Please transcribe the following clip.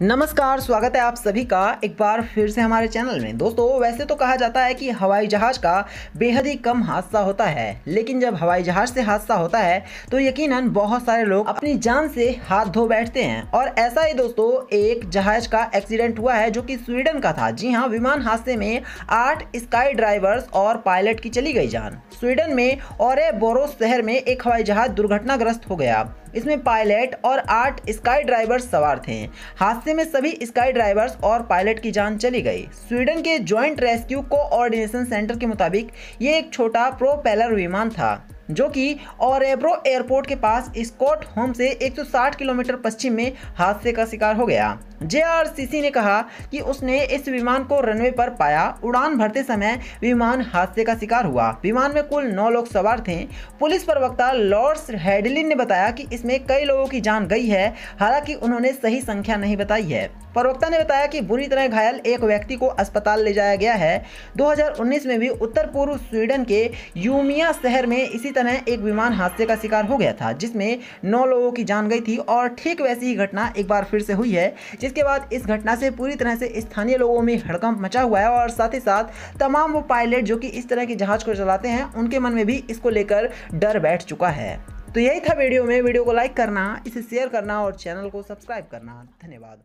नमस्कार, स्वागत है आप सभी का एक बार फिर से हमारे चैनल में। दोस्तों, वैसे तो कहा जाता है कि हवाई जहाज़ का बेहद ही कम हादसा होता है, लेकिन जब हवाई जहाज़ से हादसा होता है तो यकीनन बहुत सारे लोग अपनी जान से हाथ धो बैठते हैं। और ऐसा ही दोस्तों, एक जहाज़ का एक्सीडेंट हुआ है जो कि स्वीडन का था। जी हाँ विमान हादसे में आठ स्काई ड्राइवर्स और पायलट की चली गई जान। स्वीडन में और बोरोस शहर में एक हवाई जहाज़ दुर्घटनाग्रस्त हो गया। इसमें पायलट और आठ स्काई ड्राइवर्स सवार थे। हादसे में सभी स्काई ड्राइवर्स और पायलट की जान चली गई। स्वीडन के ज्वाइंट रेस्क्यू कोऑर्डिनेशन सेंटर के मुताबिक ये एक छोटा प्रोपेलर विमान था। जो कि ऑरेब्रो एयरपोर्ट के पास स्कॉट होम से 160 किलोमीटर पश्चिम में हादसे का शिकार हो गया। जेआरसीसी ने कहा कि उसने इस विमान को रनवे पर पाया। उड़ान भरते समय विमान हादसे का शिकार हुआ। विमान में कुल नौ लोग सवार थे। पुलिस प्रवक्ता लॉर्ड्स हेडलिन ने बताया कि इसमें कई लोगों की जान गई है। हालाँकि उन्होंने सही संख्या नहीं बताई है। प्रवक्ता ने बताया कि बुरी तरह घायल एक व्यक्ति को अस्पताल ले जाया गया है। 2019 में भी उत्तर पूर्व स्वीडन के यूमिया शहर में इसी तरह एक विमान हादसे का शिकार हो गया था, जिसमें नौ लोगों की जान गई थी और ठीक वैसी ही घटना एक बार फिर से हुई है, जिसके बाद इस घटना से पूरी तरह से स्थानीय लोगों में हड़कंप मचा हुआ है और साथ ही साथ तमाम वो पायलट जो कि इस तरह के जहाज़ को चलाते हैं, उनके मन में भी इसको लेकर डर बैठ चुका है। तो यही था वीडियो में। वीडियो को लाइक करना, इसे शेयर करना और चैनल को सब्सक्राइब करना। धन्यवाद।